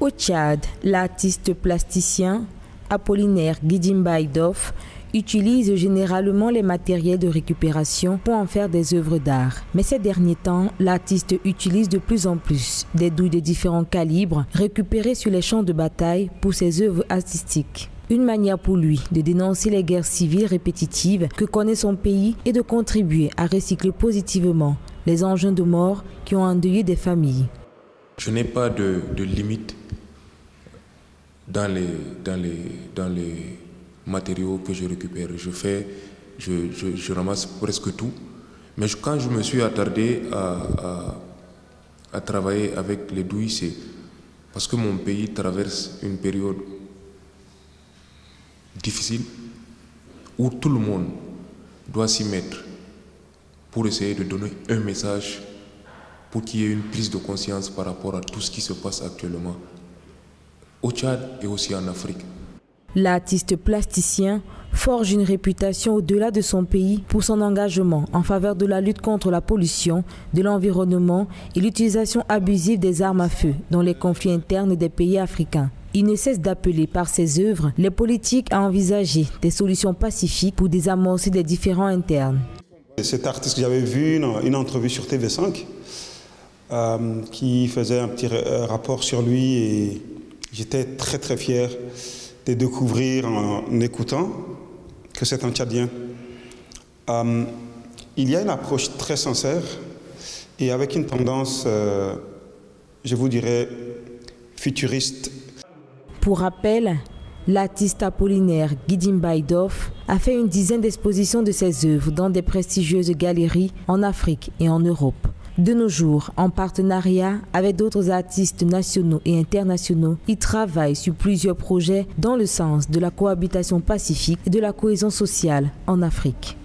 Au Tchad, l'artiste plasticien Apollinaire Doff utilise généralement les matériels de récupération pour en faire des œuvres d'art. Mais ces derniers temps, l'artiste utilise de plus en plus des douilles de différents calibres récupérées sur les champs de bataille pour ses œuvres artistiques. Une manière pour lui de dénoncer les guerres civiles répétitives que connaît son pays et de contribuer à recycler positivement les engins de mort qui ont endeuillé des familles. Je n'ai pas de, limite dans les, dans, les, dans les matériaux que je récupère. Je fais, je, ramasse presque tout. Mais quand je me suis attardé à, à travailler avec les douilles, c'est parce que mon pays traverse une période difficile où tout le monde doit s'y mettre pour essayer de donner un message pour qu'il y ait une prise de conscience par rapport à tout ce qui se passe actuellement au Tchad et aussi en Afrique. L'artiste plasticien forge une réputation au-delà de son pays pour son engagement en faveur de la lutte contre la pollution, de l'environnement et l'utilisation abusive des armes à feu dans les conflits internes des pays africains. Il ne cesse d'appeler par ses œuvres les politiques à envisager des solutions pacifiques pour désamorcer des différends internes. Cet artiste j'avais vu une, une, entrevue sur TV5 euh, qui faisait un petit euh, rapport sur lui et j'étais très très fier de découvrir en écoutant que c'est un Tchadien. Euh, il y a une approche très sincère et avec une tendance, je vous dirais, futuriste pour rappel, l'artiste apollinaire Gidim Baidov a fait une dizaine d'expositions de ses œuvres dans des prestigieuses galeries en Afrique et en Europe. De nos jours, en partenariat avec d'autres artistes nationaux et internationaux, il travaille sur plusieurs projets dans le sens de la cohabitation pacifique et de la cohésion sociale en Afrique.